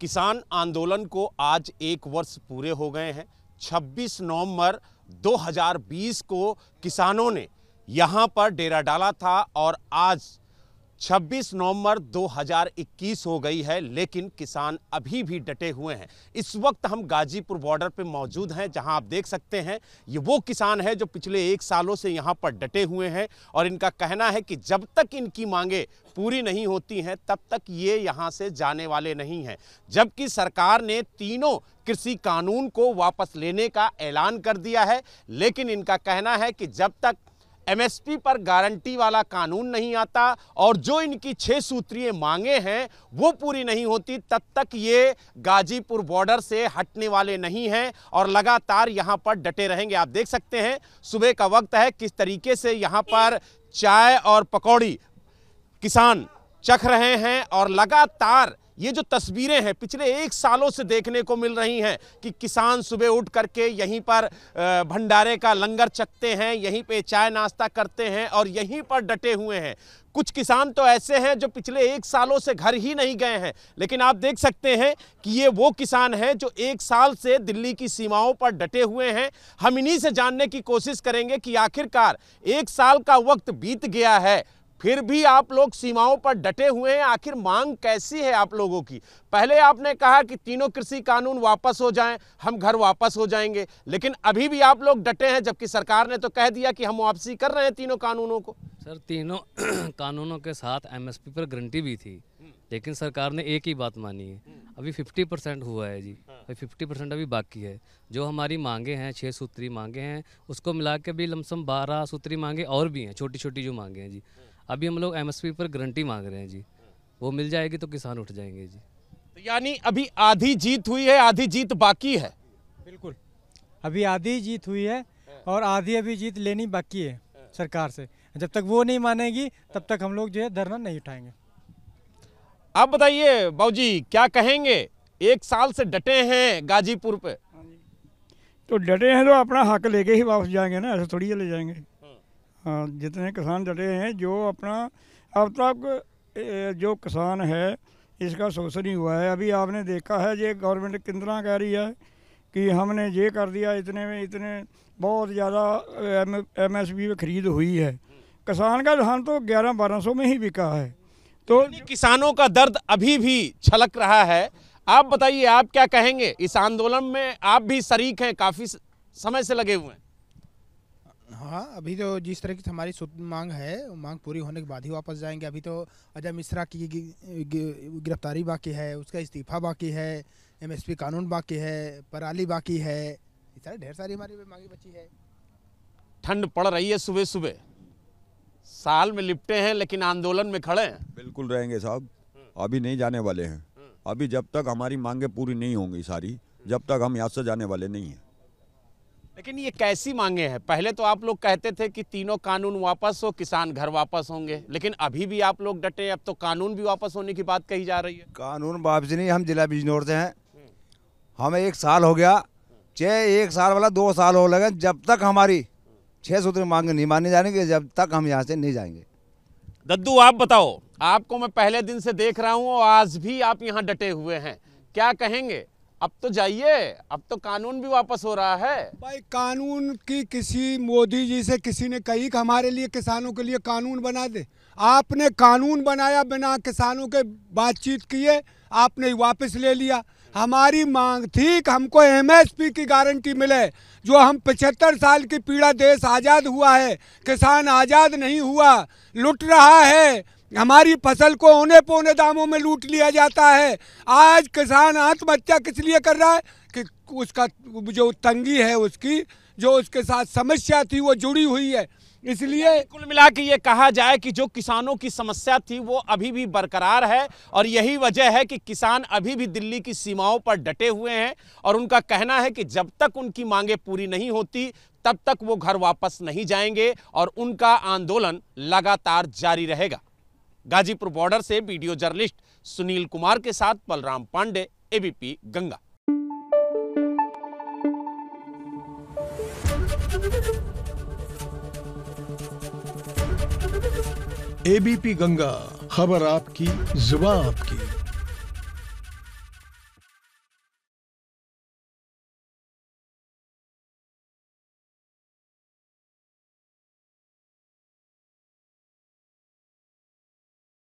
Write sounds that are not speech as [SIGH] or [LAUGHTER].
किसान आंदोलन को आज एक वर्ष पूरे हो गए हैं। 26 नवंबर 2020 को किसानों ने यहाँ पर डेरा डाला था और आज 26 नवंबर 2021 हो गई है, लेकिन किसान अभी भी डटे हुए हैं। इस वक्त हम गाजीपुर बॉर्डर पे मौजूद हैं, जहाँ आप देख सकते हैं, ये वो किसान है जो पिछले एक सालों से यहाँ पर डटे हुए हैं और इनका कहना है कि जब तक इनकी मांगे पूरी नहीं होती हैं, तब तक ये यहाँ से जाने वाले नहीं हैं। जबकि सरकार ने तीनों कृषि कानून को वापस लेने का ऐलान कर दिया है, लेकिन इनका कहना है कि जब तक एमएसपी पर गारंटी वाला कानून नहीं आता और जो इनकी छह सूत्रीय मांगे हैं, वो पूरी नहीं होती, तब तक ये गाजीपुर बॉर्डर से हटने वाले नहीं हैं और लगातार यहाँ पर डटे रहेंगे। आप देख सकते हैं, सुबह का वक्त है, किस तरीके से यहाँ पर चाय और पकौड़ी किसान चख रहे हैं और लगातार ये जो तस्वीरें हैं, पिछले एक सालों से देखने को मिल रही हैं कि किसान सुबह उठ करके यहीं पर भंडारे का लंगर चखते हैं, यहीं पे चाय नाश्ता करते हैं और यहीं पर डटे हुए हैं। कुछ किसान तो ऐसे हैं जो पिछले एक सालों से घर ही नहीं गए हैं, लेकिन आप देख सकते हैं कि ये वो किसान हैं जो एक साल से दिल्ली की सीमाओं पर डटे हुए हैं। हम इन्हीं से जानने की कोशिश करेंगे कि आखिरकार एक साल का वक्त बीत गया है। फिर भी आप लोग सीमाओं पर डटे हुए हैं। आखिर मांग कैसी है आप लोगों की? पहले आपने कहा कि तीनों कृषि कानून वापस हो जाएँ हम घर वापस हो जाएँगे लेकिन अभी भी आप लोग डटे हैं जबकि सरकार ने तो कह दिया कि हम वापसी कर रहे हैं तीनों कानूनों को। सर तीनों [CLEARS THROAT] कानूनों के साथ एमएसपी पर गारंटी भी थी लेकिन सरकार ने एक ही बात मानी है। अभी 50 परसेंट हुआ है जी। अभी फिफ्टी परसेंट अभी बाकी है। जो हमारी मांगे हैं छः सूत्री मांगे हैं उसको मिला के भी लमसम बारह सूत्री मांगे और भी हैं छोटी छोटी जो मांगे हैं जी। अभी हम लोग एमएसपी पर गारंटी मांग रहे हैं जी। वो मिल जाएगी तो किसान उठ जाएँगे जी। तो यानी अभी आधी जीत हुई है आधी जीत बाकी है? बिल्कुल। अभी आधी जीत हुई है और आधी अभी जीत लेनी बाकी है सरकार से। जब तक वो नहीं मानेगी तब तक हम लोग जो है धरना नहीं उठाएँगे। आप बताइए बाबूजी क्या कहेंगे? एक साल से डटे हैं गाजीपुर पे। तो डटे हैं तो अपना हक लेके ही वापस जाएँगे ना ऐसे थोड़ी ले जाएँगे। हाँ जितने किसान डटे हैं, जो अपना, अब तक जो किसान है, इसका शोषण ही हुआ है। अभी आपने देखा है ये गवर्नमेंट कितना कह रही है कि हमने ये कर दिया, इतने में इतने बहुत ज़्यादा एम एम एस पी खरीद हुई है। किसान का धान तो ग्यारह बारह सौ में ही बिका है। तो किसानों का दर्द अभी भी छलक रहा है। आप बताइए, आप क्या कहेंगे? इस आंदोलन में आप भी शरीक हैं, काफ़ी समय से लगे हुए हैं। हाँ अभी तो जिस तरह की हमारी मांग है मांग पूरी होने के बाद ही वापस जाएँगे। अभी तो अजय मिश्रा की गिरफ्तारी बाकी है उसका इस्तीफा बाकी है एमएसपी कानून बाकी है पराली बाकी है। इस तरह ढेर सारी हमारी मांगी बची है। ठंड पड़ रही है सुबह सुबह साल में लिपटे हैं लेकिन आंदोलन में खड़े हैं। बिल्कुल रहेंगे साहब। अभी नहीं जाने वाले हैं। अभी जब तक हमारी मांगे पूरी नहीं होंगी सारी जब तक हम यहाँ से जाने वाले नहीं हैं। लेकिन ये कैसी मांगे हैं? पहले तो आप लोग कहते थे कि तीनों कानून वापस हो किसान घर वापस होंगे। लेकिन अभी भी आप लोग डटे अब तो कानून भी वापस होने की बात कही जा रही है। कानून वापस नहीं हम जिला बिजनौर से हैं। हमें एक साल हो गया चाहे एक साल वाला दो साल हो लगे जब तक हमारी छह सूत्र मांग नहीं मानी जाएँगे जब तक हम यहाँ से नहीं जाएँगे। दद्दू आप बताओ आपको मैं पहले दिन से देख रहा हूँ और आज भी आप यहाँ डटे हुए हैं। क्या कहेंगे? अब तो जाइए, अब तो कानून भी वापस हो रहा है। भाई, कानून की किसी मोदी जी से किसी ने कही कि हमारे लिए किसानों के लिए कानून बना दे। आपने कानून बनाया बिना किसानों के बातचीत किए आपने वापस ले लिया। हमारी मांग थी कि हमको एमएसपी की गारंटी मिले। जो हम पचहत्तर साल की पीड़ा देश आज़ाद हुआ है, किसान आज़ाद नहीं हुआ, लुट रहा है हमारी फ़सल को औने पौने दामों में लूट लिया जाता है। आज किसान आत्महत्या किस लिए कर रहा है? कि उसका जो तंगी है उसकी, जो उसके साथ समस्या थी वो जुड़ी हुई है। इसलिए कुल मिला के ये कहा जाए कि जो किसानों की समस्या थी वो अभी भी बरकरार है और यही वजह है कि किसान अभी भी दिल्ली की सीमाओं पर डटे हुए हैं और उनका कहना है कि जब तक उनकी मांगे पूरी नहीं होती, तब तक वो घर वापस नहीं जाएँगे और उनका आंदोलन लगातार जारी रहेगा। गाजीपुर बॉर्डर से वीडियो जर्नलिस्ट सुनील कुमार के साथ बलराम पांडे, एबीपी गंगा। एबीपी गंगा, खबर आपकी जुबा आपकी।